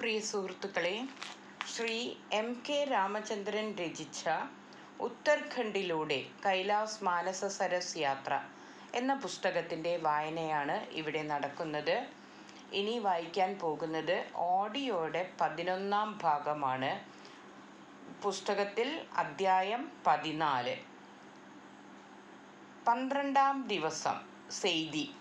പ്രിയ സുഹൃത്തുക്കളെ Shri M K Ramachandran രചിച്ച ഉത്തർഖണ്ഡിലൂടെ കൈലാസ് മാനസ സരസ് യാത്ര എന്ന പുസ്തകത്തിന്റെ വായനയാണ് ഇവിടെ നടക്കുന്നത്. ഇനി വായിക്കാൻ പോകുന്നത് ഓഡിയോയുടെ പതിനൊന്നാം ഭാഗമാണ്. പുസ്തകത്തിൽ അദ്ധ്യായം പതിനാല്. പന്ത്രണ്ടാം ദിവസം സെയ്തി.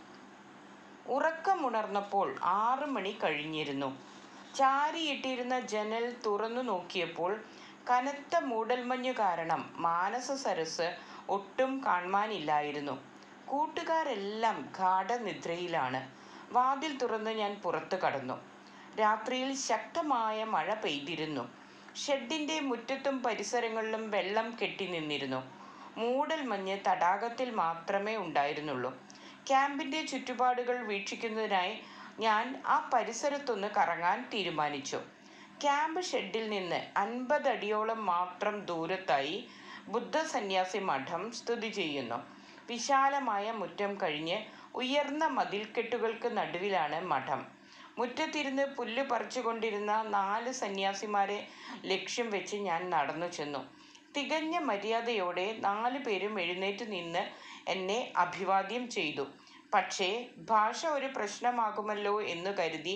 ഉറക്കമുണർന്നപ്പോൾ ആറു മണി കഴിഞ്ഞിരുന്നു. ചാരിയിട്ടിരുന്ന ജനൽ തുറന്നു നോക്കിയപ്പോൾ കനത്ത മൂടൽമഞ്ഞു കാരണം മാനസ സരസ് ഒട്ടും കാണുവാനില്ലായിരുന്നു. കൂട്ടുകാരെല്ലാം ഗാഠനിദ്രയിലാണ്. വാതിൽ തുറന്ന് ഞാൻ പുറത്തു കടന്നു. രാത്രിയിൽ ശക്തമായ മഴ പെയ്തിരുന്നു. ഷെഡിന്റെ മുറ്റത്തും പരിസരങ്ങളിലും വെള്ളം കെട്ടി നിന്നിരുന്നു. മൂടൽ മഞ്ഞ് തടാകത്തിൽ മാത്രമേ ഉണ്ടായിരുന്നുള്ളൂ. ക്യാമ്പിന്റെ ചുറ്റുപാടുകൾ വീക്ഷിക്കുന്നതിനായി ഞാൻ ആ പരിസരത്തൊന്ന് കറങ്ങാൻ തീരുമാനിച്ചു. ക്യാമ്പ് ഷെഡിൽ നിന്ന് അൻപതടിയോളം മാത്രം ദൂരത്തായി ബുദ്ധസന്യാസി മഠം സ്ഥിതി ചെയ്യുന്നു. വിശാലമായ മുറ്റം കഴിഞ്ഞ് ഉയർന്ന മതിൽക്കെട്ടുകൾക്ക് നടുവിലാണ് മഠം. മുറ്റത്തിരുന്ന് പുല്ല് പറിച്ചുകൊണ്ടിരുന്ന നാല് സന്യാസിമാരെ ലക്ഷ്യം വെച്ച് ഞാൻ നടന്നു ചെന്നു. തികഞ്ഞ മര്യാദയോടെ നാലു പേരും എഴുന്നേറ്റ് നിന്ന് എന്നെ അഭിവാദ്യം ചെയ്തു. പക്ഷേ ഭാഷ ഒരു പ്രശ്നമാകുമല്ലോ എന്ന് കരുതി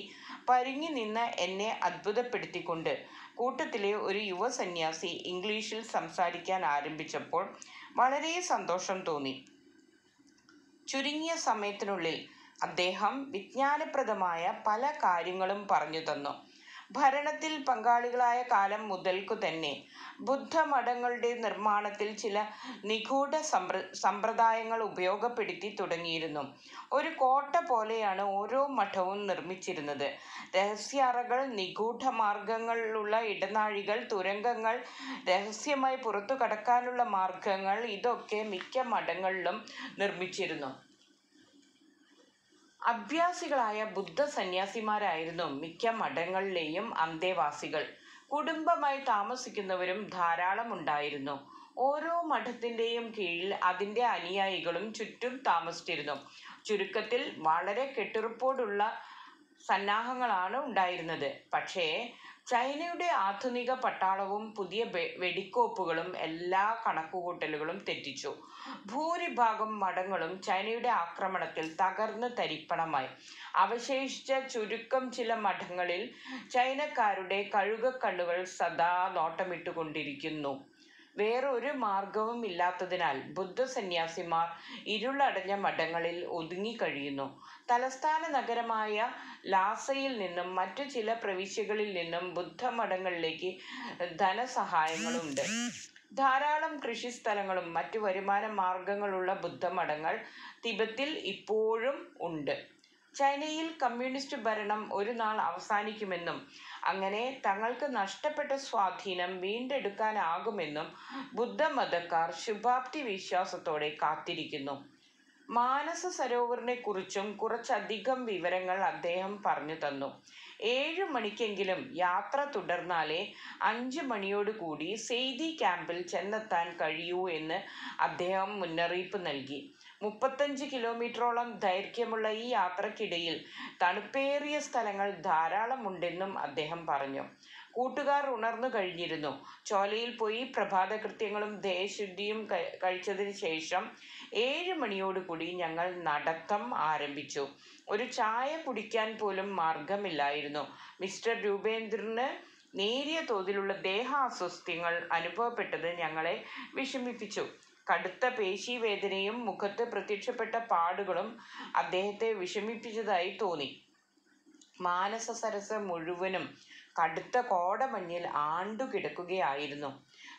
പരിങ്ങി നിന്ന് എന്നെ അത്ഭുതപ്പെടുത്തിക്കൊണ്ട് കൂട്ടത്തിലെ ഒരു യുവ സന്യാസി ഇംഗ്ലീഷിൽ സംസാരിക്കാൻ ആരംഭിച്ചപ്പോൾ വളരെ സന്തോഷം തോന്നി. ചുരുങ്ങിയ സമയത്തിനുള്ളിൽ അദ്ദേഹം വിജ്ഞാനപ്രദമായ പല കാര്യങ്ങളും പറഞ്ഞു തന്നു. ഭരണത്തിൽ പങ്കാളികളായ കാലം മുതൽക്കു തന്നെ ബുദ്ധമഠങ്ങളുടെ നിർമ്മാണത്തിൽ ചില നിഗൂഢ സമ്പ്ര സമ്പ്രദായങ്ങൾ ഉപയോഗപ്പെടുത്തി തുടങ്ങിയിരുന്നു. ഒരു കോട്ട പോലെയാണ് ഓരോ മഠവും നിർമ്മിച്ചിരുന്നത്. രഹസ്യാറകൾ നിഗൂഢ മാർഗങ്ങളിലുള്ള ഇടനാഴികൾ തുരങ്കങ്ങൾ രഹസ്യമായി പുറത്തു കടക്കാനുള്ള മാർഗങ്ങൾ ഇതൊക്കെ മിക്ക മഠങ്ങളിലും നിർമ്മിച്ചിരുന്നു. അഭ്യാസികളായ ബുദ്ധ സന്യാസിമാരായിരുന്നു മിക്ക മഠങ്ങളിലെയും അന്തേവാസികൾ കുടുംബമായി താമസിക്കുന്നവരും ധാരാളം ഉണ്ടായിരുന്നു. ഓരോ മഠത്തിന്റെയും കീഴിൽ അതിന്റെ അനുയായികളും ചുറ്റും താമസിച്ചിരുന്നു. ചുരുക്കത്തിൽ വളരെ കെട്ടുറപ്പോടുള്ള സന്നാഹങ്ങളാണ് ഉണ്ടായിരുന്നത്. പക്ഷേ ചൈനയുടെ ആധുനിക പട്ടാളവും പുതിയ വെടിക്കോപ്പുകളും എല്ലാ കണക്കുകൂട്ടലുകളും തെറ്റിച്ചു. ഭൂരിഭാഗം മഠങ്ങളും ചൈനയുടെ ആക്രമണത്തിൽ തകർന്ന് തരിപ്പണമായി. അവശേഷിച്ച ചുരുക്കം ചില മഠങ്ങളിൽ ചൈനക്കാരുടെ കഴുകക്കണ്ണുകൾ സദാ നോട്ടമിട്ടുകൊണ്ടിരിക്കുന്നു. വേറൊരു മാർഗവും ഇല്ലാത്തതിനാൽ ബുദ്ധസന്യാസിമാർ ഇരുളടഞ്ഞ മഠങ്ങളിൽ ഒതുങ്ങിക്കഴിയുന്നു തലസ്ഥാന നഗരമായ ലാസയിൽ നിന്നും മറ്റു ചില പ്രവിശ്യകളിൽ നിന്നും ബുദ്ധമഠങ്ങളിലേക്ക് ധനസഹായങ്ങളുണ്ട്. ധാരാളം കൃഷിസ്ഥലങ്ങളും മറ്റു വരുമാന മാർഗങ്ങളുള്ള ബുദ്ധമഠങ്ങൾ തിബത്തിൽ ഇപ്പോഴും ഉണ്ട്. ചൈനയിൽ കമ്മ്യൂണിസ്റ്റ് ഭരണം ഒരു നാൾ അവസാനിക്കുമെന്നും അങ്ങനെ തങ്ങൾക്ക് നഷ്ടപ്പെട്ട സ്വാധീനം വീണ്ടെടുക്കാനാകുമെന്നും ബുദ്ധമതക്കാർ ശുഭാപ്തി വിശ്വാസത്തോടെ കാത്തിരിക്കുന്നു. മാനസ സരോവറിനെ കുറിച്ചും കുറച്ചധികം വിവരങ്ങൾ അദ്ദേഹം പറഞ്ഞു തന്നു. ഏഴു മണിക്കെങ്കിലും യാത്ര തുടർന്നാലേ അഞ്ച് മണിയോടുകൂടി സെയ്തി ക്യാമ്പിൽ ചെന്നെത്താൻ കഴിയൂ എന്ന് അദ്ദേഹം മുന്നറിയിപ്പ് നൽകി. മുപ്പത്തഞ്ച് കിലോമീറ്ററോളം ദൈർഘ്യമുള്ള ഈ യാത്രക്കിടയിൽ തണുപ്പേറിയ സ്ഥലങ്ങൾ ധാരാളമുണ്ടെന്നും അദ്ദേഹം പറഞ്ഞു. കൂട്ടുകാർ ഉണർന്നു കഴിഞ്ഞിരുന്നു. ചോലയിൽ പോയി പ്രഭാതകൃത്യങ്ങളും ദേഹശുദ്ധിയും കഴിച്ചതിന് ശേഷം ഏഴ് മണിയോടുകൂടി ഞങ്ങൾ നടത്തം ആരംഭിച്ചു. ഒരു ചായ കുടിക്കാൻ പോലും മാർഗമില്ലായിരുന്നു. മിസ്റ്റർ രൂപേന്ദ്രന് നേരിയ തോതിലുള്ള ദേഹാസ്വസ്ഥ്യങ്ങൾ അനുഭവപ്പെട്ടത് ഞങ്ങളെ വിഷമിപ്പിച്ചു. കടുത്ത പേശീവേദനയും മുഖത്ത് പ്രത്യക്ഷപ്പെട്ട പാടുകളും അദ്ദേഹത്തെ വിഷമിപ്പിച്ചതായി തോന്നി. മാനസ സരസ് മുഴുവനും കടുത്ത കോടമഞ്ഞിൽ ആണ്ടുകിടക്കുകയായിരുന്നു.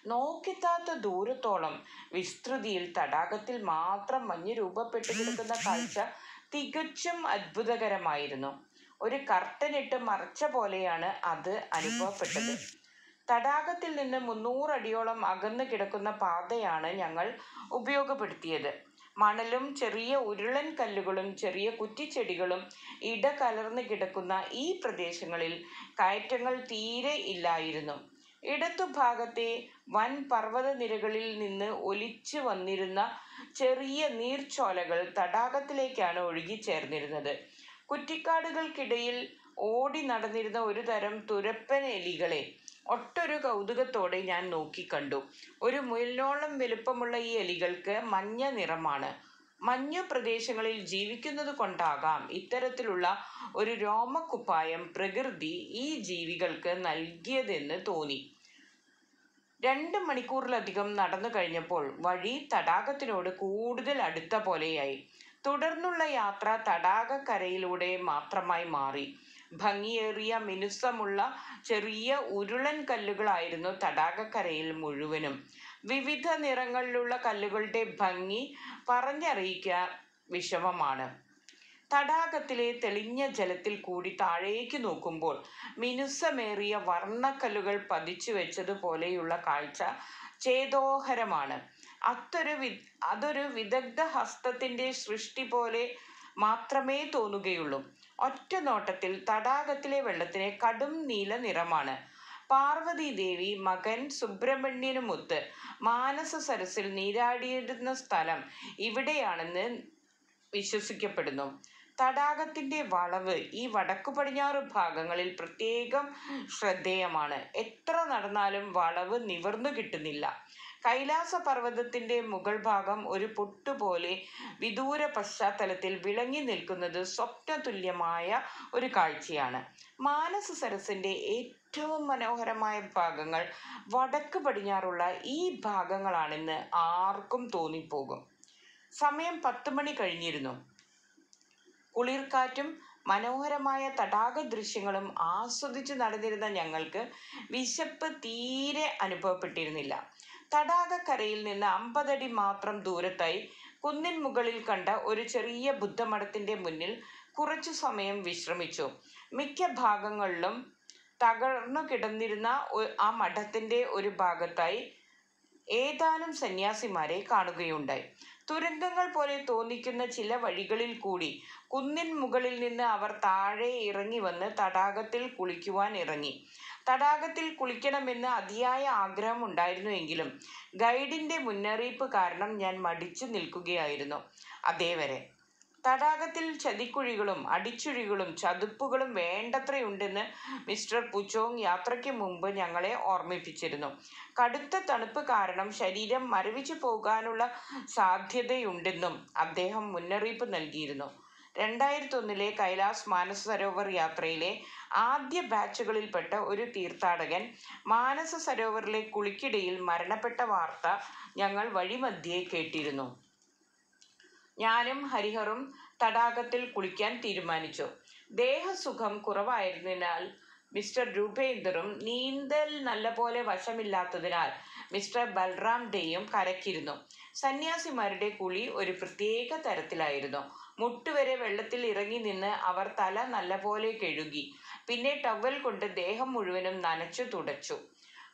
നോക്കിത്താത്ത ദൂരത്തോളം വിസ്തൃതിയിൽ തടാകത്തിൽ മാത്രം മഞ്ഞ് രൂപപ്പെട്ടു കിടക്കുന്ന കാഴ്ച തികച്ചും അത്ഭുതകരമായിരുന്നു. ഒരു കർട്ടനിട്ട് മറച്ച പോലെയാണ് അത് അനുഭവപ്പെട്ടത്. തടാകത്തിൽ നിന്ന് മുന്നൂറടിയോളം അകന്നു കിടക്കുന്ന പാതയാണ് ഞങ്ങൾ ഉപയോഗപ്പെടുത്തിയത്. മണലും ചെറിയ ഉരുളൻ കല്ലുകളും ചെറിയ കുറ്റിച്ചെടികളും ഇടകലർന്ന് കിടക്കുന്ന ഈ പ്രദേശങ്ങളിൽ കയറ്റങ്ങൾ തീരെ ഇല്ലായിരുന്നു. ഇടത്തുഭാഗത്തെ വൻ പർവതനിരകളിൽ നിന്ന് ഒലിച്ചു വന്നിരുന്ന ചെറിയ നീർച്ചോലകൾ തടാകത്തിലേക്കാണ് ഒഴുകി ചേർന്നിരുന്നത്. കുറ്റിക്കാടുകൾക്കിടയിൽ ഓടി നടന്നിരുന്ന ഒരു തരം തുരപ്പൻ എലികളെ ഒട്ടൊരു കൗതുകത്തോടെ ഞാൻ നോക്കിക്കണ്ടു ഒരു മുയലിനോളം വലുപ്പമുള്ള ഈ എലികൾക്ക് മഞ്ഞ നിറമാണ്. മഞ്ഞു പ്രദേശങ്ങളിൽ ജീവിക്കുന്നത് കൊണ്ടാകാം ഇത്തരത്തിലുള്ള ഒരു രോമക്കുപ്പായം പ്രകൃതി ഈ ജീവികൾക്ക് നൽകിയതെന്ന് തോന്നി. രണ്ട് മണിക്കൂറിലധികം നടന്നു കഴിഞ്ഞപ്പോൾ വഴി തടാകത്തിനോട് കൂടുതൽ അടുത്ത പോലെയായി. തുടർന്നുള്ള യാത്ര തടാകക്കരയിലൂടെ മാത്രമായി മാറി. ഭംഗിയേറിയ മിനുസമുള്ള ചെറിയ ഉരുളൻ കല്ലുകളായിരുന്നു തടാകക്കരയിൽ മുഴുവനും. വിവിധ നിറങ്ങളിലുള്ള കല്ലുകളുടെ ഭംഗി പറഞ്ഞറിയിക്കാൻ വിഷമമാണ്. തടാകത്തിലെ തെളിഞ്ഞ ജലത്തിൽ കൂടി താഴേക്ക് നോക്കുമ്പോൾ മിനുസമേറിയ വർണക്കല്ലുകൾ പതിച്ചു വെച്ചതുപോലെയുള്ള കാഴ്ച ചേതോഹരമാണ്. അത്തൊരു വി അതൊരു വിദഗ്ധ ഹസ്തത്തിന്റെ സൃഷ്ടി പോലെ മാത്രമേ തോന്നുകയുള്ളൂ. ഒറ്റ നോട്ടത്തിൽ തടാകത്തിലെ വെള്ളത്തിന് കടും നീല നിറമാണ്. പാർവതി ദേവി മകൻ സുബ്രഹ്മണ്യനുമൊത്ത് മാനസ സരസിൽ നീരാടിയിരുന്ന സ്ഥലം ഇവിടെയാണെന്ന് വിശ്വസിക്കപ്പെടുന്നു. തടാകത്തിന്റെ വളവ് ഈ വടക്കു പടിഞ്ഞാറ് ഭാഗങ്ങളിൽ പ്രത്യേകം ശ്രദ്ധേയമാണ്. എത്ര നടന്നാലും വളവ് നിവർന്നു കിട്ടുന്നില്ല. കൈലാസ പർവതത്തിന്റെ മുകൾ ഭാഗം ഒരു പൊട്ടുപോലെ വിദൂര പശ്ചാത്തലത്തിൽ വിളങ്ങി നിൽക്കുന്നത് സ്വപ്നതുല്യമായ ഒരു കാഴ്ചയാണ്. മാനസ സരസിന്റെ ഏറ്റവും മനോഹരമായ ഭാഗങ്ങൾ വടക്ക് പടിഞ്ഞാറുള്ള ഈ ഭാഗങ്ങളാണെന്ന് ആർക്കും തോന്നിപ്പോകും. സമയം പത്ത് മണി കഴിഞ്ഞിരുന്നു. കുളിർക്കാറ്റും മനോഹരമായ തടാക ദൃശ്യങ്ങളും ആസ്വദിച്ച് നടന്നിരുന്ന ഞങ്ങൾക്ക് വിശപ്പ് തീരെ അനുഭവപ്പെട്ടിരുന്നില്ല. തടാകക്കരയിൽ നിന്ന് അമ്പതടി മാത്രം ദൂരത്തായി കുന്നിൻ മുകളിൽ കണ്ട ഒരു ചെറിയ ബുദ്ധമഠത്തിന്റെ മുന്നിൽ കുറച്ചു സമയം വിശ്രമിച്ചു. മിക്ക ഭാഗങ്ങളിലും തകർന്നു കിടന്നിരുന്ന ആ മഠത്തിന്റെ ഒരു ഭാഗത്തായി ഏതാനും സന്യാസിമാരെ കാണുകയുണ്ടായി. തുരങ്കങ്ങൾ പോലെ തോന്നിക്കുന്ന ചില വഴികളിൽ കൂടി കുന്നിൻ മുകളിൽ നിന്ന് അവർ താഴെ ഇറങ്ങി വന്ന് തടാകത്തിൽ കുളിക്കുവാൻ ഇറങ്ങി. തടാകത്തിൽ കുളിക്കണമെന്ന് അതിയായ ആഗ്രഹം ഉണ്ടായിരുന്നുവെങ്കിലും ഗൈഡിന്റെ മുന്നറിയിപ്പ് കാരണം ഞാൻ മടിച്ചു നിൽക്കുകയായിരുന്നു. അതേവരെ തടാകത്തിൽ ചതിക്കുഴികളും അടിച്ചുഴികളും ചതുപ്പുകളും വേണ്ടത്രയുണ്ടെന്ന് മിസ്റ്റർ പുച്ചോങ് യാത്രയ്ക്ക് മുമ്പ് ഞങ്ങളെ ഓർമ്മിപ്പിച്ചിരുന്നു. കടുത്ത തണുപ്പ് കാരണം ശരീരം മരവിച്ചു പോകാനുള്ള സാധ്യതയുണ്ടെന്നും അദ്ദേഹം മുന്നറിയിപ്പ് നൽകിയിരുന്നു. രണ്ടായിരത്തി ഒന്നിലെ കൈലാസ് മാനസ സരോവർ യാത്രയിലെ ആദ്യ ബാച്ചുകളിൽപ്പെട്ട ഒരു തീർത്ഥാടകൻ മാനസ സരോവറിലെ കുളിക്കിടയിൽ മരണപ്പെട്ട വാർത്ത ഞങ്ങൾ വഴിമധ്യേ കേട്ടിരുന്നു. ഞാനും ഹരിഹറും തടാകത്തിൽ കുളിക്കാൻ തീരുമാനിച്ചു. ദേഹസുഖം കുറവായിരുന്നതിനാൽ മിസ്റ്റർ രൂപേന്ദറും നീന്തൽ നല്ലപോലെ വശമില്ലാത്തതിനാൽ മിസ്റ്റർ ബൽറാം ഡേയും കരക്കിരുന്നു സന്യാസിമാരുടെ കുളി ഒരു പ്രത്യേക തരത്തിലായിരുന്നു. മുട്ടുവരെ വെള്ളത്തിൽ ഇറങ്ങി നിന്ന് അവർ തല നല്ലപോലെ കഴുകി. പിന്നെ ടവൽ കൊണ്ട് ദേഹം മുഴുവനും നനച്ചു തുടച്ചു.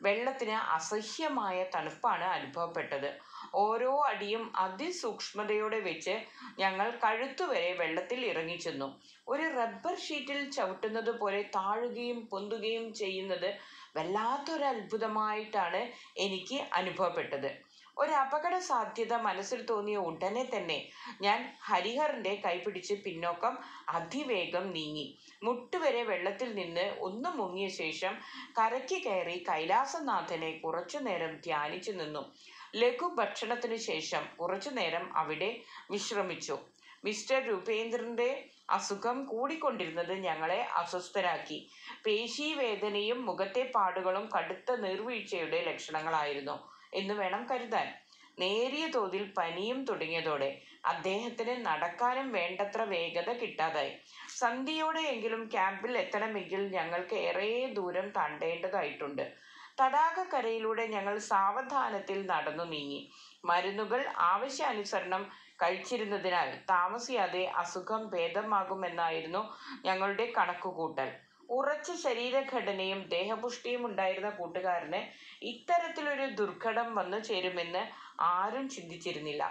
വെള്ളത്തിന് അസഹ്യമായ തണുപ്പാണ് അനുഭവപ്പെട്ടത്. ഓരോ അടിയും അതിസൂക്ഷ്മതയോടെ വെച്ച് ഞങ്ങൾ കഴുത്തുവരെ വെള്ളത്തിൽ ഇറങ്ങിച്ചെന്നു. ഒരു റബ്ബർ ഷീറ്റിൽ ചവിട്ടുന്നത് പോലെ താഴുകയും പൊന്തുകയും ചെയ്യുന്നത് വല്ലാത്തൊരു അത്ഭുതമായിട്ടാണ് എനിക്ക് അനുഭവപ്പെട്ടത്. ഒരു അപകട സാധ്യത മനസ്സിൽ തോന്നിയ ഉടനെ തന്നെ ഞാൻ ഹരിഹറിന്റെ കൈപിടിച്ച് പിന്നോക്കം അതിവേഗം നീങ്ങി. മുട്ടുവരെ വെള്ളത്തിൽ നിന്ന് ഒന്ന് മുങ്ങിയ ശേഷം കരയ്ക്ക് കയറി കൈലാസനാഥനെ കുറച്ചു നേരം ധ്യാനിച്ചു നിന്നു. ലഘു ഭക്ഷണത്തിനു ശേഷം കുറച്ചു നേരം അവിടെ വിശ്രമിച്ചു. മിസ്റ്റർ രൂപേന്ദ്രന്റെ അസുഖം കൂടിക്കൊണ്ടിരുന്നത് ഞങ്ങളെ അസ്വസ്ഥരാക്കി. പേശി വേദനയും മുഖത്തെ പാടുകളും കടുത്ത നീർവീഴ്ചയുടെ ലക്ഷണങ്ങളായിരുന്നു. എന്ന് വേണം കരുതാൻ. നേരിയ തോതിൽ പനിയും തുടങ്ങിയതോടെ അദ്ദേഹത്തിന് നടക്കാനും വേണ്ടത്ര വേഗത കിട്ടാതായി. സന്ധ്യയോടെയെങ്കിലും ക്യാമ്പിൽ എത്തണമെങ്കിൽ ഞങ്ങൾക്ക് ഏറെ ദൂരം താണ്ടേണ്ടതായിട്ടുണ്ട്. തടാകക്കരയിലൂടെ ഞങ്ങൾ സാവധാനത്തിൽ നടന്നു നീങ്ങി. മരുന്നുകൾ ആവശ്യാനുസരണം കഴിച്ചിരുന്നതിനാൽ താമസിയാതെ അസുഖം ഭേദമാകുമെന്നായിരുന്നു ഞങ്ങളുടെ കണക്കുകൂട്ടൽ. ഉറച്ച ശരീരഘടനയും ദേഹപുഷ്ടിയും ഉണ്ടായിരുന്ന കൂട്ടുകാരന് ഇത്തരത്തിലൊരു ദുർഘടം വന്നു ചേരുമെന്ന് ആരും ചിന്തിച്ചിരുന്നില്ല.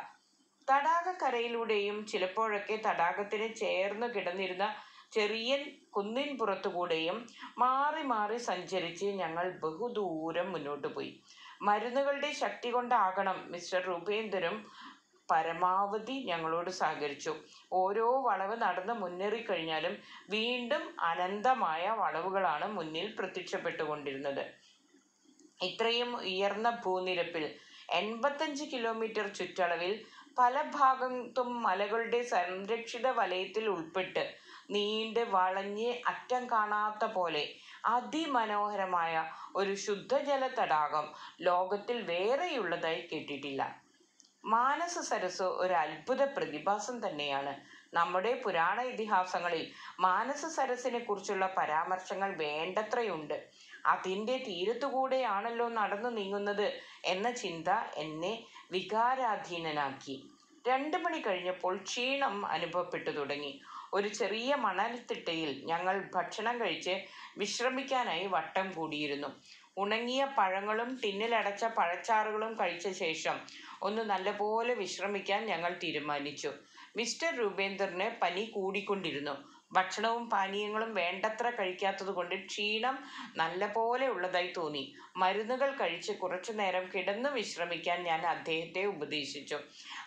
തടാകക്കരയിലൂടെയും ചിലപ്പോഴൊക്കെ തടാകത്തിന് ചേർന്ന് കിടന്നിരുന്ന ചെറിയ കുന്നിൻ പുറത്തുകൂടെയും മാറി മാറി സഞ്ചരിച്ച് ഞങ്ങൾ ബഹുദൂരം മുന്നോട്ട് പോയി മരുന്നുകളുടെ ശക്തി കൊണ്ടാകണം മിസ്റ്റർ രൂപേന്ദ്രനും പരമാവധി ഞങ്ങളോട് സഹകരിച്ചു. ഓരോ വളവ് നടന്ന് മുന്നേറിക്കഴിഞ്ഞാലും വീണ്ടും അനന്തമായ വളവുകളാണ് മുന്നിൽ പ്രത്യക്ഷപ്പെട്ടുകൊണ്ടിരുന്നത്. ഇത്രയും ഉയർന്ന ഭൂനിരപ്പിൽ എൺപത്തഞ്ച് കിലോമീറ്റർ ചുറ്റളവിൽ പല ഭാഗത്തും മലകളുടെ സംരക്ഷിത വലയത്തിൽ ഉൾപ്പെട്ട് നീണ്ട് വളഞ്ഞ് അറ്റം കാണാത്ത പോലെ അതിമനോഹരമായ ഒരു ശുദ്ധജല തടാകം ലോകത്തിൽ വേറെയുള്ളതായി കേട്ടിട്ടില്ല. മാനസ സരസ് ഒരു അത്ഭുത പ്രതിഭാസം തന്നെയാണ്. നമ്മുടെ പുരാണ ഇതിഹാസങ്ങളിൽ മാനസ സരസിനെ കുറിച്ചുള്ള പരാമർശങ്ങൾ വേണ്ടത്രയുണ്ട്. അതിന്റെ തീരത്തുകൂടെയാണല്ലോ നടന്നു നീങ്ങുന്നത് എന്ന ചിന്ത എന്നെ വികാരാധീനനാക്കി. രണ്ട് മണി കഴിഞ്ഞപ്പോൾ ക്ഷീണം അനുഭവപ്പെട്ടു തുടങ്ങി. ഒരു ചെറിയ മണൽത്തിട്ടയിൽ ഞങ്ങൾ ഭക്ഷണം കഴിച്ച് വിശ്രമിക്കാനായി വട്ടം കൂടിയിരുന്നു. ഉണങ്ങിയ പഴങ്ങളും ടിന്നിലടച്ച പഴച്ചാറുകളും കഴിച്ച ശേഷം ഒന്ന് നല്ലപോലെ വിശ്രമിക്കാൻ ഞങ്ങൾ തീരുമാനിച്ചു. മിസ്റ്റർ രൂപേന്ദ്രന് പനി കൂടിക്കൊണ്ടിരുന്നു. ഭക്ഷണവും പാനീയങ്ങളും വേണ്ടത്ര കഴിക്കാത്തത് കൊണ്ട് ക്ഷീണം നല്ലപോലെ ഉള്ളതായി തോന്നി. മരുന്നുകൾ കഴിച്ച് കുറച്ചു നേരം കിടന്നു വിശ്രമിക്കാൻ ഞാൻ അദ്ദേഹത്തെ ഉപദേശിച്ചു.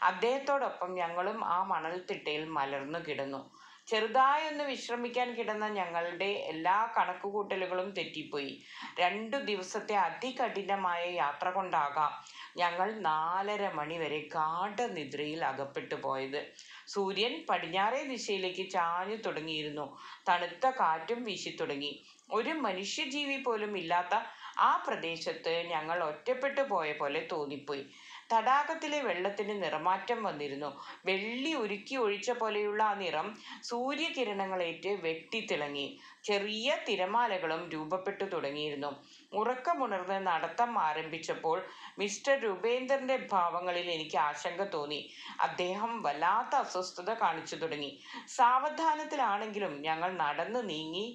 അദ്ദേഹത്തോടൊപ്പം ഞങ്ങളും ആ മണൽത്തിട്ടയിൽ മലർന്നു കിടന്നു. ചെറുതായി ഒന്ന് വിശ്രമിക്കാൻ കിടന്ന ഞങ്ങളുടെ എല്ലാ കണക്കുകൂട്ടലുകളും തെറ്റിപ്പോയി. രണ്ടു ദിവസത്തെ അതികഠിനമായ യാത്ര കൊണ്ടാകാം ഞങ്ങൾ നാലര മണി വരെ ഗാഠനിദ്രയിൽ അകപ്പെട്ടു പോയത്. സൂര്യൻ പടിഞ്ഞാറേ ദിശയിലേക്ക് ചാഞ്ഞു തുടങ്ങിയിരുന്നു. തണുത്ത കാറ്റും വീശി തുടങ്ങി. ഒരു മനുഷ്യജീവി പോലും ഇല്ലാത്ത ആ പ്രദേശത്ത് ഞങ്ങൾ ഒറ്റപ്പെട്ടു പോയ പോലെ തോന്നിപ്പോയി. തടാകത്തിലെ വെള്ളത്തിന് നിറമാറ്റം വന്നിരുന്നു. വെള്ളി ഉരുക്കി ഒഴിച്ച പോലെയുള്ള ആ നിറം സൂര്യകിരണങ്ങളേറ്റ് വെട്ടിത്തിളങ്ങി. ചെറിയ തിരമാലകളും രൂപപ്പെട്ടു തുടങ്ങിയിരുന്നു. ഉറക്കമുണർന്ന് നടത്തം ആരംഭിച്ചപ്പോൾ മിസ്റ്റർ രൂപേന്ദ്രന്റെ ഭാവങ്ങളിൽ എനിക്ക് ആശങ്ക തോന്നി. അദ്ദേഹം വല്ലാത്ത അസ്വസ്ഥത കാണിച്ചു തുടങ്ങി. സാവധാനത്തിലാണെങ്കിലും ഞങ്ങൾ നടന്നു നീങ്ങി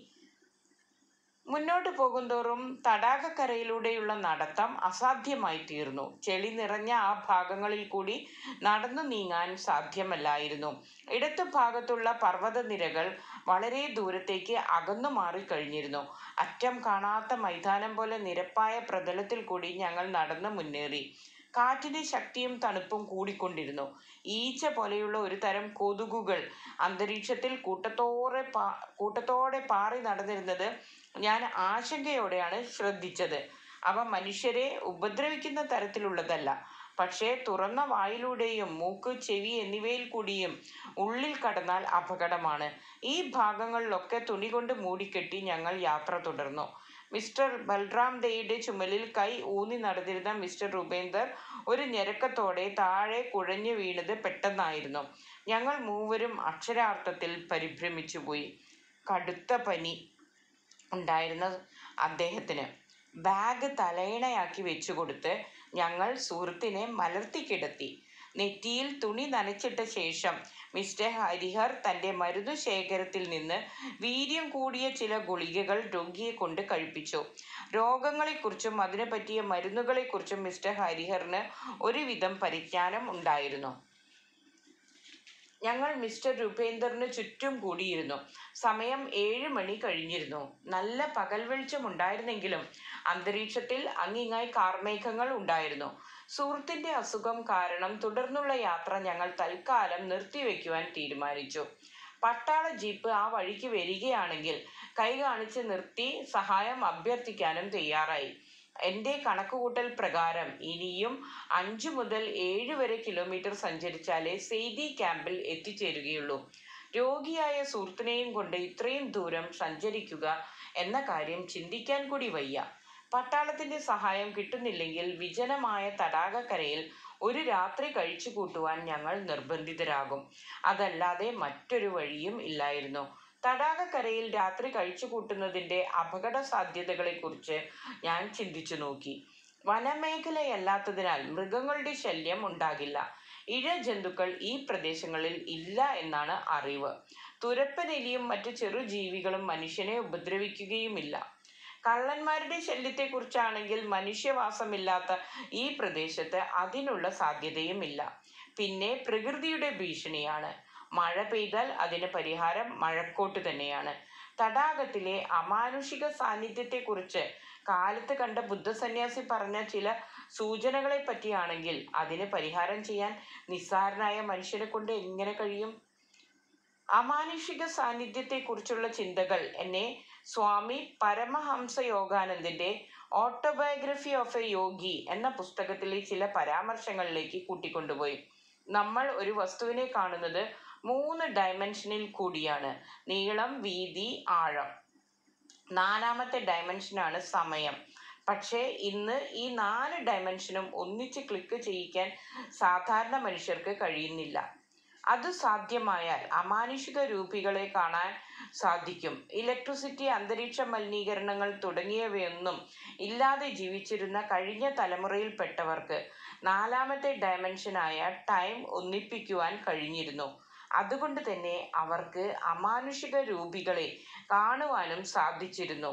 മുന്നോട്ട് പോകുന്തോറും തടാകക്കരയിലൂടെയുള്ള നടത്തം അസാധ്യമായി തീർന്നു ചെളി നിറഞ്ഞ ആ ഭാഗങ്ങളിൽ കൂടി നടന്നു നീങ്ങാൻ സാധ്യമല്ലായിരുന്നു. ഇടത്തു ഭാഗത്തുള്ള പർവതനിരകൾ വളരെ ദൂരത്തേക്ക് അകന്നു മാറിക്കഴിഞ്ഞിരുന്നു അറ്റം കാണാത്ത മൈതാനം പോലെ നിരപ്പായ പ്രതലത്തിൽ കൂടി ഞങ്ങൾ നടന്നു മുന്നേറി. കാറ്റിന്റെ ശക്തിയും തണുപ്പും കൂടിക്കൊണ്ടിരുന്നു. ഈച്ച പോലെയുള്ള ഒരു തരം കൊതുകുകൾ അന്തരീക്ഷത്തിൽ കൂട്ടത്തോടെ പാ കൂട്ടത്തോടെ പാറി നടന്നിരുന്നത് ഞാൻ ആശങ്കയോടെയാണ് ശ്രദ്ധിച്ചത്. അവ മനുഷ്യരെ ഉപദ്രവിക്കുന്ന തരത്തിലുള്ളതല്ല. പക്ഷേ തുറന്ന വായിലൂടെയും മൂക്ക് ചെവി എന്നിവയിൽ കൂടിയും ഉള്ളിൽ കടന്നാൽ അപകടമാണ്. ഈ ഭാഗങ്ങളിലൊക്കെ തുണി കൊണ്ട് മൂടിക്കെട്ടി ഞങ്ങൾ യാത്ര തുടർന്നു. മിസ്റ്റർ ബൽറാം ദയുടെ ചുമലിൽ കൈ ഊന്നി നടന്നിരുന്ന മിസ്റ്റർ രൂപേന്ദർ ഒരു ഞെരക്കത്തോടെ താഴെ കുഴഞ്ഞു വീണത് പെട്ടെന്നായിരുന്നു. ഞങ്ങൾ മൂവരും അക്ഷരാർത്ഥത്തിൽ പരിഭ്രമിച്ചുപോയി. കടുത്ത പനി ഉണ്ടായിരുന്ന അദ്ദേഹത്തിന്. ബാഗ് തലയിണയാക്കി വെച്ചു കൊടുത്ത് ഞങ്ങൾ സുഹൃത്തിനെ മലർത്തി കിടത്തി. നെറ്റിയിൽ തുണി നനച്ചിട്ട ശേഷം മിസ്റ്റർ ഹരിഹർ തന്റെ മരുന്നു ശേഖരത്തിൽ നിന്ന് വീര്യം കൂടിയ ചില ഗുളികകൾ രോഗിയെ കൊണ്ട് കഴിപ്പിച്ചു. രോഗങ്ങളെക്കുറിച്ചും അതിനു പറ്റിയ മരുന്നുകളെക്കുറിച്ചും മിസ്റ്റർ ഹരിഹറിന് ഒരുവിധം പരിജ്ഞാനം ഉണ്ടായിരുന്നു. ഞങ്ങൾ മിസ്റ്റർ രൂപേന്ദറിന് ചുറ്റും കൂടിയിരുന്നു. സമയം ഏഴ് മണി കഴിഞ്ഞിരുന്നു. നല്ല പകൽ വെളിച്ചം ഉണ്ടായിരുന്നെങ്കിലും അന്തരീക്ഷത്തിൽ അങ്ങിങ്ങായി കാർമേഘങ്ങൾ ഉണ്ടായിരുന്നു. സുഹൃത്തിന്റെ അസുഖം കാരണം തുടർന്നുള്ള യാത്ര ഞങ്ങൾ തൽക്കാലം നിർത്തിവെക്കുവാൻ തീരുമാനിച്ചു. പട്ടാള ജീപ്പ് ആ വഴിക്ക് വരികയാണെങ്കിൽ കൈ കാണിച്ച് നിർത്തി സഹായം അഭ്യർത്ഥിക്കാനും തയ്യാറായി. എന്റെ കണക്കുകൂട്ടൽ പ്രകാരം ഇനിയും അഞ്ച് മുതൽ ഏഴ് വരെ കിലോമീറ്റർ സഞ്ചരിച്ചാലേ സെയ്തി ക്യാമ്പിൽ എത്തിച്ചേരുകയുള്ളൂ. രോഗിയായ സുഹൃത്തിനെയും കൊണ്ട് ഇത്രയും ദൂരം സഞ്ചരിക്കുക എന്ന കാര്യം ചിന്തിക്കാൻ കൂടി വയ്യ. പട്ടാളത്തിന്റെ സഹായം കിട്ടുന്നില്ലെങ്കിൽ വിജനമായ തടാകക്കരയിൽ ഒരു രാത്രി കഴിച്ചു കൂട്ടുവാൻ ഞങ്ങൾ നിർബന്ധിതരാകും. അതല്ലാതെ മറ്റൊരു വഴിയും ഇല്ലായിരുന്നു. തടാകക്കരയിൽ രാത്രി കഴിച്ചു കൂട്ടുന്നതിന്റെ അപകട സാധ്യതകളെക്കുറിച്ച് ഞാൻ ചിന്തിച്ചു നോക്കി. വനമേഖലയല്ലാത്തതിനാൽ മൃഗങ്ങളുടെ ശല്യം ഉണ്ടാകില്ല. ഇഴജന്തുക്കൾ ഈ പ്രദേശങ്ങളിൽ ഇല്ല എന്നാണ് അറിവ്. തുരപ്പനെലിയും മറ്റു ചെറു ജീവികളും മനുഷ്യനെ ഉപദ്രവിക്കുകയുമില്ല. കള്ളന്മാരുടെ ശല്യത്തെക്കുറിച്ചാണെങ്കിൽ മനുഷ്യവാസമില്ലാത്ത ഈ പ്രദേശത്ത് അതിനുള്ള സാധ്യതയുമില്ല. പിന്നെ പ്രകൃതിയുടെ ഭീഷണിയാണ്. മഴ പെയ്താൽ അതിന് പരിഹാരം മഴക്കോട്ട് തന്നെയാണ്. തടാകത്തിലെ അമാനുഷിക സാന്നിധ്യത്തെക്കുറിച്ച് കാലത്ത് കണ്ട ബുദ്ധസന്യാസി പറഞ്ഞ ചില സൂചനകളെ പറ്റിയാണെങ്കിൽ അതിന് പരിഹാരം ചെയ്യാൻ നിസ്സാരനായ മനുഷ്യരെ കൊണ്ട് എങ്ങനെ കഴിയും? അമാനുഷിക സാന്നിധ്യത്തെക്കുറിച്ചുള്ള ചിന്തകൾ എന്നെ സ്വാമി പരമഹംസ യോഗാനന്ദന്റെ ഓട്ടോബയോഗ്രഫി ഓഫ് എ യോഗി എന്ന പുസ്തകത്തിലെ ചില പരാമർശങ്ങളിലേക്ക് കൂട്ടിക്കൊണ്ടുപോയി. നമ്മൾ ഒരു വസ്തുവിനെ കാണുന്നത് മൂന്ന് ഡയമെൻഷനിൽ കൂടിയാണ്. നീളം വീതി ആഴം. നാലാമത്തെ ഡയമെൻഷനാണ് സമയം. പക്ഷേ ഇന്ന് ഈ നാല് ഡയമെൻഷനും ഒന്നിച്ച് ക്ലിക്ക് ചെയ്യിക്കാൻ സാധാരണ മനുഷ്യർക്ക് കഴിയുന്നില്ല. അത് സാധ്യമായാൽ അമാനുഷിക രൂപികളെ കാണാൻ സാധിക്കും. ഇലക്ട്രിസിറ്റി അന്തരീക്ഷ മലിനീകരണങ്ങൾ തുടങ്ങിയവയൊന്നും ഇല്ലാതെ ജീവിച്ചിരുന്ന കഴിഞ്ഞ തലമുറയിൽപ്പെട്ടവർക്ക് നാലാമത്തെ ഡയമെൻഷനായ ടൈം ഒന്നിപ്പിക്കുവാൻ കഴിഞ്ഞിരുന്നു. അതുകൊണ്ട് തന്നെ അവർക്ക് അമാനുഷിക രൂപികളെ കാണുവാനും സാധിച്ചിരുന്നു.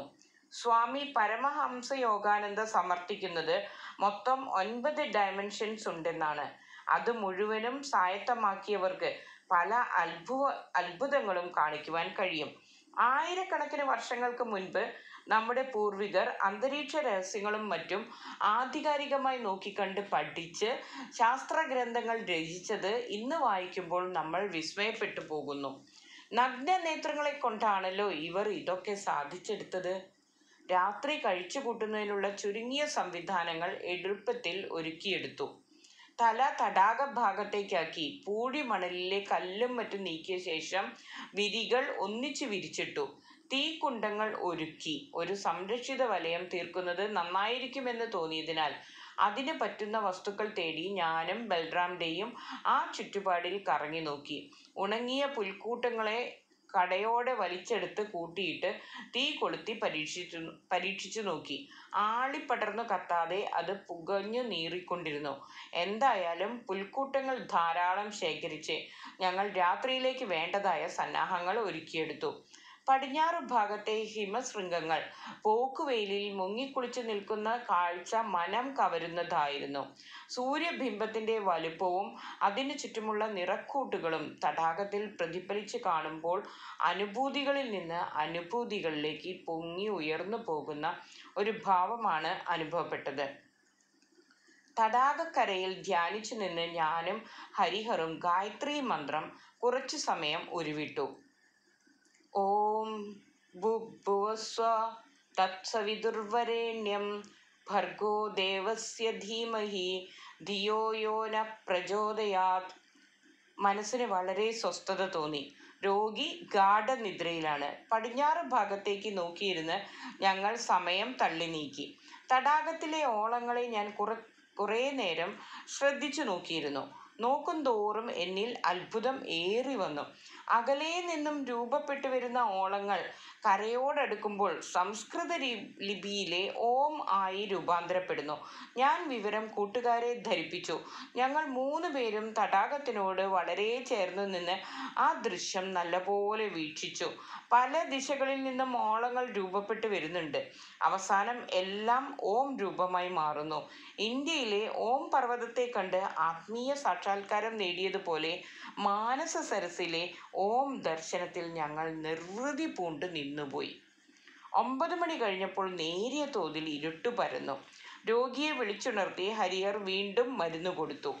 സ്വാമി പരമഹംസ യോഗാനന്ദ സമർത്ഥിക്കുന്നത് മൊത്തം ഒൻപത് ഡയമെൻഷൻസ് ഉണ്ടെന്നാണ്. അത് മുഴുവനും സ്വായത്തമാക്കിയവർക്ക് പല അത്ഭുത അത്ഭുതങ്ങളും കാണിക്കുവാൻ കഴിയും. ആയിരക്കണക്കിന് വർഷങ്ങൾക്ക് മുൻപ് നമ്മുടെ പൂർവികർ അന്തരീക്ഷ രഹസ്യങ്ങളും മറ്റും ആധികാരികമായി നോക്കിക്കണ്ട് പഠിച്ച് ശാസ്ത്ര ഗ്രന്ഥങ്ങൾ രചിച്ചത് ഇന്ന് വായിക്കുമ്പോൾ നമ്മൾ വിസ്മയപ്പെട്ടു പോകുന്നു. നഗ്ന നേത്രങ്ങളെ കൊണ്ടാണല്ലോ ഇവർ ഇതൊക്കെ സാധിച്ചെടുത്തത്. രാത്രി കഴിച്ചു കൂട്ടുന്നതിനുള്ള ചുരുങ്ങിയ സംവിധാനങ്ങൾ എളുപ്പത്തിൽ ഒരുക്കിയെടുത്തു. തല തടാക ഭാഗത്തേക്കാക്കി പൂഴി മണലിലെ കല്ലും മറ്റും നീക്കിയ ശേഷം വിരികൾ ഒന്നിച്ചു വിരിച്ചിട്ടു. തീക്കുണ്ടങ്ങൾ ഒരുക്കി. ഒരു സംരക്ഷിത വലയം തീർക്കുന്നത് നന്നായിരിക്കുമെന്ന് തോന്നിയതിനാൽ അതിന് പറ്റുന്ന വസ്തുക്കൾ തേടി ഞാനും ബൽറാമിന്റെയും ആ ചുറ്റുപാടിൽ കറങ്ങി നോക്കി. ഉണങ്ങിയ പുൽക്കൂട്ടങ്ങളെ കടയോടെ വലിച്ചെടുത്ത് കൂട്ടിയിട്ട് തീ കൊളുത്തി പരീക്ഷിച്ചു പരീക്ഷിച്ചു നോക്കി. ആളിപ്പടർന്നു കത്താതെ അത് പുകഞ്ഞു നീറിക്കൊണ്ടിരുന്നു. എന്തായാലും പുൽക്കൂട്ടങ്ങൾ ധാരാളം ശേഖരിച്ച് ഞങ്ങൾ രാത്രിയിലേക്ക് വേണ്ടതായ സന്നാഹങ്ങൾ ഒരുക്കിയെടുത്തു. പടിഞ്ഞാറ് ഭാഗത്തെ ഹിമശൃംഗങ്ങൾ പോക്കുവെയിലിൽ മുങ്ങിക്കുളിച്ചു നിൽക്കുന്ന കാഴ്ച മനം കവരുന്നതായിരുന്നു. സൂര്യബിംബത്തിന്റെ വലുപ്പവും അതിനു ചുറ്റുമുള്ള നിറക്കൂട്ടുകളും തടാകത്തിൽ പ്രതിഫലിച്ച് കാണുമ്പോൾ അനുഭൂതികളിൽ നിന്ന് അനുഭൂതികളിലേക്ക് പൊങ്ങി ഉയർന്നു പോകുന്ന ഒരു ഭാവമാണ് അനുഭവപ്പെട്ടത്. തടാകക്കരയിൽ ധ്യാനിച്ചു നിന്ന് ഞാനും ഹരിഹറും ഗായത്രി മന്ത്രം കുറച്ചു സമയം ഉരുവിട്ടു. ഓം ഭുഭുവസ്വ തത്സവിദുർവരേണ്യം ഭർഗോ ദേവസ്യ ധീമഹി ധിയോ യോ ന പ്രചോദയാത്. മനസ്സിന് വളരെ സ്വസ്ഥത തോന്നി. രോഗി ഗാഠനിദ്രയിലാണ്. പടിഞ്ഞാറ് ഭാഗത്തേക്ക് നോക്കിയിരുന്ന് ഞങ്ങൾ സമയം തള്ളി നീക്കി. തടാകത്തിലെ ഓളങ്ങളെ ഞാൻ കുറ കുറേ നേരം ശ്രദ്ധിച്ചു നോക്കിയിരുന്നു. നോക്കും തോറും എന്നിൽ അത്ഭുതം ഏറി വന്നു അകലെ നിന്നും രൂപപ്പെട്ടു വരുന്ന ഓളങ്ങൾ കരയോടടുക്കുമ്പോൾ സംസ്കൃത ലിപിയിലെ ഓം ആയി രൂപാന്തരപ്പെടുന്നു. ഞാൻ വിവരം കൂട്ടുകാരെ ധരിപ്പിച്ചു. ഞങ്ങൾ മൂന്ന് പേരും തടാകത്തിനോട് വളരെ ചേർന്ന് നിന്ന് ആ ദൃശ്യം നല്ലപോലെ വീക്ഷിച്ചു. പല ദിശകളിൽ നിന്നും ഓളങ്ങൾ രൂപപ്പെട്ടു വരുന്നുണ്ട്. അവസാനം എല്ലാം ഓം രൂപമായി മാറുന്നു. ഇന്ത്യയിലെ ഓം പർവതത്തെ കണ്ട് ആത്മീയ സാക്ഷാത്കാരം നേടിയതുപോലെ മാനസ സരസിലെ ഓം ദർശനത്തിൽ ഞങ്ങൾ നിർവൃതി പൂണ്ട് നിന്നുപോയി. ഒമ്പത് മണി കഴിഞ്ഞപ്പോൾ നേരിയ തോതിൽ ഇരുട്ടു പരന്നു. രോഗിയെ വിളിച്ചുണർത്തി ഹരിയർ വീണ്ടും മരുന്ന് കൊടുത്തു.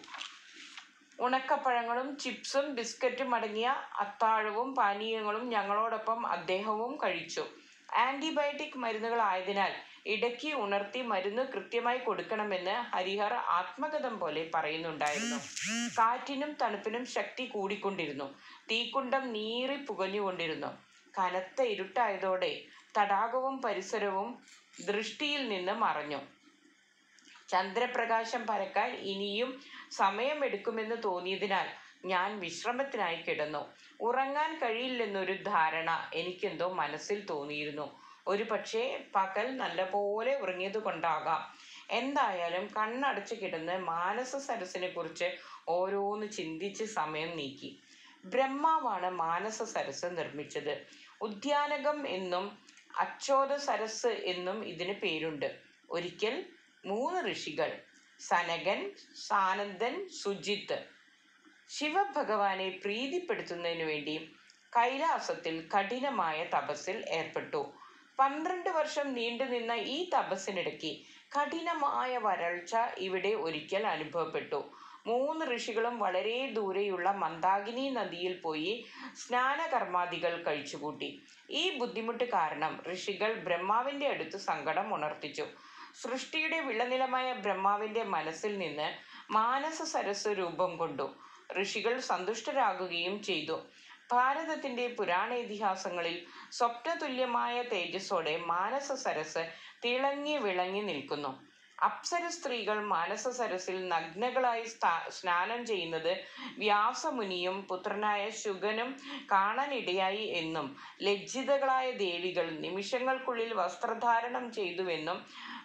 ഉണക്കപ്പഴങ്ങളും ചിപ്സും ബിസ്ക്കറ്റും അടങ്ങിയ അത്താഴവും പാനീയങ്ങളും ഞങ്ങളോടൊപ്പം അദ്ദേഹവും കഴിച്ചു. ആന്റിബയോട്ടിക് മരുന്നുകളായതിനാൽ ഇടയ്ക്ക് ഉണർത്തി മരുന്ന് കൃത്യമായി കൊടുക്കണമെന്ന് ഹരിഹർ ആത്മകഥം പോലെ പറയുന്നുണ്ടായിരുന്നു. കാറ്റിനും തണുപ്പിനും ശക്തി കൂടിക്കൊണ്ടിരുന്നു. തീക്കുണ്ടം നീറി പുകഞ്ഞുകൊണ്ടിരുന്നു. കനത്ത ഇരുട്ടായതോടെ തടാകവും പരിസരവും ദൃഷ്ടിയിൽ നിന്ന് മറഞ്ഞു. ചന്ദ്രപ്രകാശം പരക്കാൻ ഇനിയും സമയമെടുക്കുമെന്ന് തോന്നിയതിനാൽ ഞാൻ വിശ്രമത്തിനായി കിടന്നു. ഉറങ്ങാൻ കഴിയില്ലെന്നൊരു ധാരണ എനിക്കെന്തോ മനസ്സിൽ തോന്നിയിരുന്നു. ഒരു പക്ഷേ പകൽ നല്ലപോലെ ഉറങ്ങിയത് കൊണ്ടാകാം എന്തായാലും കണ്ണടച്ച് കിടന്ന് മാനസ സരസിനെ കുറിച്ച് ഓരോന്ന് ചിന്തിച്ച് സമയം നീക്കി. ബ്രഹ്മാവാണ് മാനസ സരസ് നിർമ്മിച്ചത്. ഉദ്യാനകം എന്നും അച്ചോദ സരസ് എന്നും ഇതിന് പേരുണ്ട്. ഒരിക്കൽ മൂന്ന് ഋഷികൾ. സനകൻ സാനന്ദൻ സുജിത്ത് ശിവഭഗവാനെ പ്രീതിപ്പെടുത്തുന്നതിനു വേണ്ടി കൈലാസത്തിൽ കഠിനമായ തപസ്സിൽ ഏർപ്പെട്ടു. പന്ത്രണ്ട് വർഷം നീണ്ടുനിന്ന ഈ തപസ്സിനിടയ്ക്ക് കഠിനമായ വരൾച്ച ഇവിടെ ഒരിക്കൽ അനുഭവപ്പെട്ടു. മൂന്ന് ഋഷികളും വളരെ ദൂരെയുള്ള മന്ദാകിനി നദിയിൽ പോയി സ്നാനകർമാദികൾ കഴിച്ചുകൂട്ടി. ഈ ബുദ്ധിമുട്ട് കാരണം ഋഷികൾ ബ്രഹ്മാവിന്റെ അടുത്ത് സങ്കടം ഉണർത്തിച്ചു. സൃഷ്ടിയുടെ വിളനിലമായ ബ്രഹ്മാവിന്റെ മനസ്സിൽ നിന്ന് മാനസ സരസ് രൂപം കൊണ്ടു ഋഷികൾ സന്തുഷ്ടരാകുകയും ചെയ്തു. ഭാരതത്തിന്റെ പുരാണ ഇതിഹാസങ്ങളിൽ സ്വപ്നതുല്യമായ തേജസ്സോടെ മാനസ സരസ് തിളങ്ങി വിളങ്ങി നിൽക്കുന്നു. അപ്സര സ്ത്രീകൾ മാനസ സരസിൽ നഗ്നകളായി സ്നാനം ചെയ്യുന്നത് വ്യാസമുനിയും പുത്രനായ ശുഗനും കാണാനിടയായി എന്നും ലജ്ജിതകളായ ദേവികൾ നിമിഷങ്ങൾക്കുള്ളിൽ വസ്ത്രധാരണം ചെയ്തുവെന്നും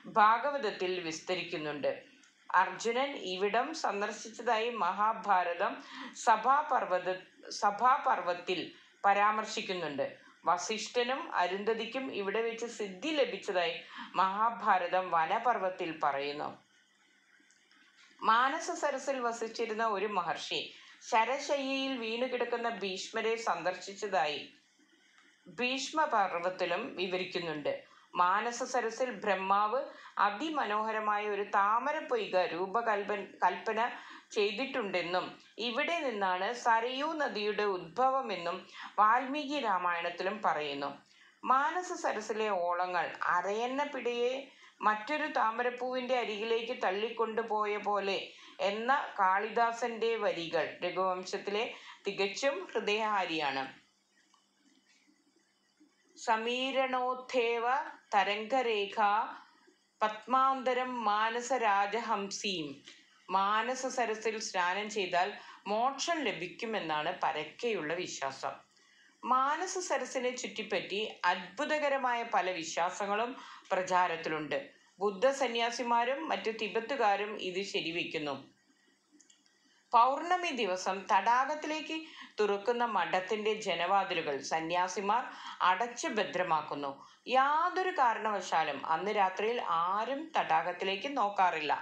ഭാഗവതത്തിൽ വിസ്തരിക്കുന്നുണ്ട്. അർജുനൻ ഇവിടം സന്ദർശിച്ചതായി മഹാഭാരതം സഭാപർവത സഭാപർവത്തിൽ പരാമർശിക്കുന്നുണ്ട്. വസിഷ്ഠനും അരുന്ധതിക്കും ഇവിടെ വെച്ച് സിദ്ധി ലഭിച്ചതായി മഹാഭാരതം വനപർവത്തിൽ പറയുന്നു. മാനസ സരസിൽ വസിച്ചിരുന്ന ഒരു മഹർഷി ശരശയ്യയിൽ വീണുകിടക്കുന്ന ഭീഷ്മരെ സന്ദർശിച്ചതായി ഭീഷ്മപർവത്തിലും വിവരിക്കുന്നുണ്ട്. മാനസ സരസിൽ ബ്രഹ്മാവ് അതിമനോഹരമായ ഒരു താമരപ്പൊയ്ക രൂപകൽപന കൽപ്പന ചെയ്തിട്ടുണ്ടെന്നും ഇവിടെ നിന്നാണ് സരയൂ നദിയുടെ ഉദ്ഭവമെന്നും വാൽമീകി രാമായണത്തിലും പറയുന്നു. മാനസ സരസിലെ ഓളങ്ങൾ അരയന്ന പിടയെ മറ്റൊരു താമരപ്പൂവിന്റെ അരികിലേക്ക് തള്ളിക്കൊണ്ടുപോയ പോലെ എന്ന കാളിദാസന്റെ വരികൾ രഘുവംശത്തിലെ തികച്ചും ഹൃദയഹാരിയാണ്. സമീരണോത്തേവ തരംഗരേഖ പത്മാന്തരം മാനസരാജഹംസീം. മാനസ സരസിൽ സ്നാനം ചെയ്താൽ മോക്ഷം ലഭിക്കുമെന്നാണ് പരക്കെയുള്ള വിശ്വാസം. മാനസ സരസിനെ ചുറ്റിപ്പറ്റി അത്ഭുതകരമായ പല വിശ്വാസങ്ങളും പ്രചാരത്തിലുണ്ട്. ബുദ്ധ സന്യാസിമാരും മറ്റു തിബത്തുകാരും ഇത് ശരിവെക്കുന്നു. പൗർണമി ദിവസം തടാകത്തിലേക്ക് തുറക്കുന്ന മഠത്തിന്റെ ജനവാതിലുകൾ സന്യാസിമാർ അടച്ചു ഭദ്രമാക്കുന്നു. യാതൊരു കാരണവശാലും അന്ന് രാത്രിയിൽ ആരും തടാകത്തിലേക്ക് നോക്കാറില്ല.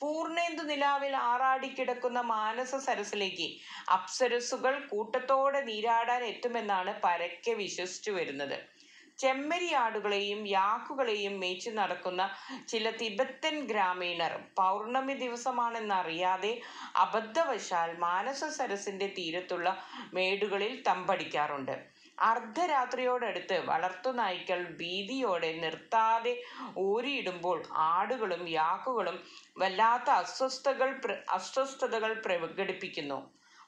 പൂർണേന്ദു നിലാവിൽ ആറാടിക്കിടക്കുന്ന മാനസ സരസിലേക്ക് അപ്സരസുകൾ കൂട്ടത്തോടെ നീരാടാൻ എത്തുമെന്നാണ് പരക്കെ വിശ്വസിച്ചു വരുന്നത്. ചെമ്മരിയാടുകളെയും യാക്കുകളെയും മേച്ചു നടക്കുന്ന ചില തിബത്തൻ ഗ്രാമീണർ പൗർണമി ദിവസമാണെന്നറിയാതെ അബദ്ധവശാൽ മാനസ സരസിന്റെ തീരത്തുള്ള മേടുകളിൽ തമ്പടിക്കാറുണ്ട്. അർദ്ധരാത്രിയോടടുത്ത് വളർത്തുനായ്ക്കൾ ഭീതിയോടെ നിർത്താതെ ഊരിയിടുമ്പോൾ ആടുകളും യാക്കുകളും വല്ലാത്ത അസ്വസ്ഥകൾ അസ്വസ്ഥതകൾ പ്രകടിപ്പിക്കുന്നു.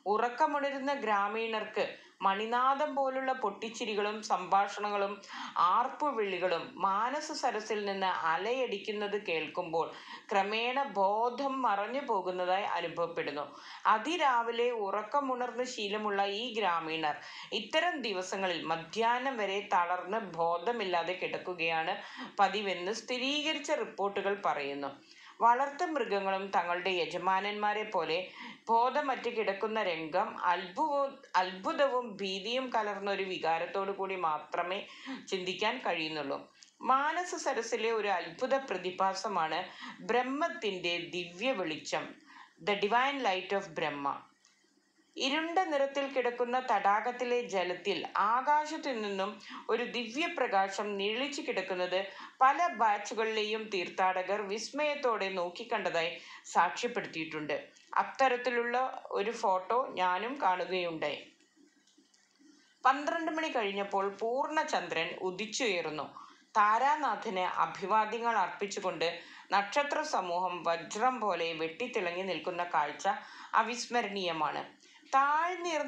ഉറക്കമുണരുന്ന ഗ്രാമീണർക്ക് മണിനാദം പോലുള്ള പൊട്ടിച്ചിരികളും സംഭാഷണങ്ങളും ആർപ്പുവിളികളും മാനസ സരസിൽ നിന്ന് അലയടിക്കുന്നത് കേൾക്കുമ്പോൾ ക്രമേണ ബോധം മറഞ്ഞു പോകുന്നതായി അനുഭവപ്പെടുന്നു. അതിരാവിലെ ഉറക്കമുണർന്ന് ശീലമുള്ള ഈ ഗ്രാമീണർ ഇത്തരം ദിവസങ്ങളിൽ മധ്യാഹ്നം വരെ തളർന്ന് ബോധമില്ലാതെ കിടക്കുകയാണ് പതിവെന്ന് സ്ഥിരീകരിച്ച റിപ്പോർട്ടുകൾ പറയുന്നു. വളർത്തു മൃഗങ്ങളും തങ്ങളുടെ യജമാനന്മാരെ പോലെ ബോധമറ്റ് കിടക്കുന്ന രംഗം അത്ഭുതവും അത്ഭുതവും ഭീതിയും കലർന്ന ഒരു വികാരത്തോടു കൂടി മാത്രമേ ചിന്തിക്കാൻ കഴിയുന്നുള്ളൂ. മാനസ സരസിലെ ഒരു അത്ഭുത പ്രതിഭാസമാണ് ബ്രഹ്മത്തിന്റെ ദിവ്യ വെളിച്ചം the divine light of Brahma ഇരുണ്ട നിറത്തിൽ കിടക്കുന്ന തടാകത്തിലെ ജലത്തിൽ ആകാശത്തു നിന്നും ഒരു ദിവ്യപ്രകാശം നീളിച്ചു കിടക്കുന്നത് പല ബാച്ചുകളിലെയും തീർത്ഥാടകർ വിസ്മയത്തോടെ നോക്കിക്കണ്ടതായി സാക്ഷ്യപ്പെടുത്തിയിട്ടുണ്ട്. അത്തരത്തിലുള്ള ഒരു ഫോട്ടോ ഞാനും കാണുകയുണ്ടായി. പന്ത്രണ്ട് മണി കഴിഞ്ഞപ്പോൾ പൂർണചന്ദ്രൻ ഉദിച്ചുയർന്നു. താരാനാഥന് അഭിവാദ്യങ്ങൾ അർപ്പിച്ചുകൊണ്ട് നക്ഷത്ര സമൂഹം വജ്രം പോലെ വെട്ടിത്തിളങ്ങി നിൽക്കുന്ന കാഴ്ച അവിസ്മരണീയമാണ്. താഴ്ന്നിറ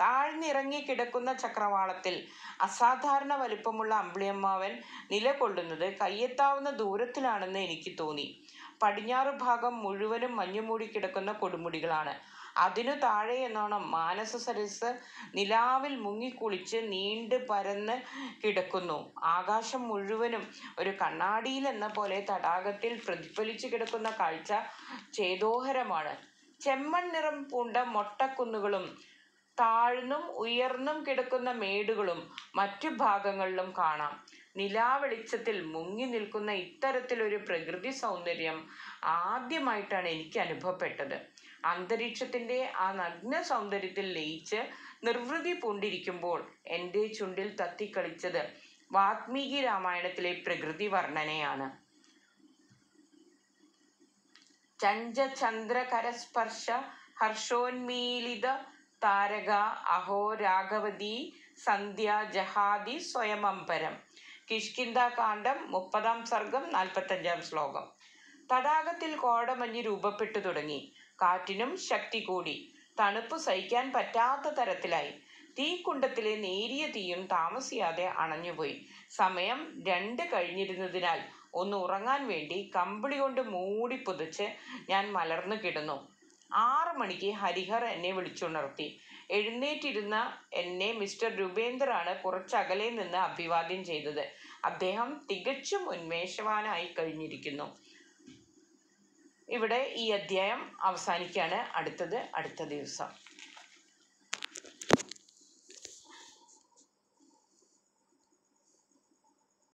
താഴ്ന്നിറങ്ങി കിടക്കുന്ന ചക്രവാളത്തിൽ അസാധാരണ വലിപ്പമുള്ള അമ്പിളിയമ്മാവൻ നിലകൊള്ളുന്നത് കയ്യെത്താവുന്ന ദൂരത്തിലാണെന്ന് എനിക്ക് തോന്നി. പടിഞ്ഞാറ് ഭാഗം മുഴുവനും മഞ്ഞുമൂടി കിടക്കുന്ന കൊടുമുടികളാണ്. അതിനു താഴെ എന്നോണം മാനസ സരസ് നിലാവിൽ മുങ്ങിക്കുളിച്ച് നീണ്ട് പരന്ന് കിടക്കുന്നു. ആകാശം മുഴുവനും ഒരു കണ്ണാടിയിൽ എന്ന പോലെ തടാകത്തിൽ പ്രതിഫലിച്ചു കിടക്കുന്ന കാഴ്ച ചേതോഹരമാണ്. ചെമ്മൺ നിറം പൂണ്ട മൊട്ടക്കുന്നുകളും താഴ്ന്നും ഉയർന്നും കിടക്കുന്ന മേടുകളും മറ്റു ഭാഗങ്ങളിലും കാണാം. നിലാവെളിച്ചത്തിൽ മുങ്ങി നിൽക്കുന്ന ഇത്തരത്തിലൊരു പ്രകൃതി സൗന്ദര്യം ആദ്യമായിട്ടാണ് എനിക്ക് അനുഭവപ്പെട്ടത്. അന്തരീക്ഷത്തിന്റെ ആ നഗ്ന സൗന്ദര്യത്തിൽ ലയിച്ച് നിർവൃതി പൂണ്ടിരിക്കുമ്പോൾ എന്റെ ചുണ്ടിൽ തത്തിക്കളിച്ചത് വാത്മീകി രാമായണത്തിലെ പ്രകൃതി വർണനയാണ്. ചഞ്ചചന്ദ്രകരസ്പർശ ഹർഷോന്മീലിത താരക അഹോ രാഘവതി സന്ധ്യ ജഹാദി സ്വയമംപരം കിഷ്കിന്താകാന്ഡം മുപ്പതാം സർഗം നാൽപ്പത്തഞ്ചാം ശ്ലോകം. തടാകത്തിൽ കോടമഞ്ഞ് രൂപപ്പെട്ടു തുടങ്ങി. കാറ്റിനും ശക്തി കൂടി. തണുപ്പ് സഹിക്കാൻ പറ്റാത്ത തരത്തിലായി. തീക്കുണ്ടത്തിലെ നേരിയ തീയും താമസിയാതെ അണഞ്ഞുപോയി. സമയം രണ്ട് കഴിഞ്ഞിരുന്നതിനാൽ ഒന്ന് ഉറങ്ങാൻ വേണ്ടി കമ്പിളി കൊണ്ട് മൂടി പുതച്ച് ഞാൻ മലർന്നു കിടന്നു. ആറു മണിക്ക് ഹരിഹർ എന്നെ വിളിച്ചുണർത്തി. എഴുന്നേറ്റിരുന്ന എന്നെ മിസ്റ്റർ രൂപേന്ദ്രാണ് കുറച്ചകലെ നിന്ന് അഭിവാദ്യം ചെയ്തത്. അദ്ദേഹം തികച്ചും ഉന്മേഷവാനായി കഴിഞ്ഞിരിക്കുന്നു. ഇവിടെ ഈ അധ്യായം അവസാനിക്കുകയാണ്. അടുത്തത് അടുത്ത ദിവസം.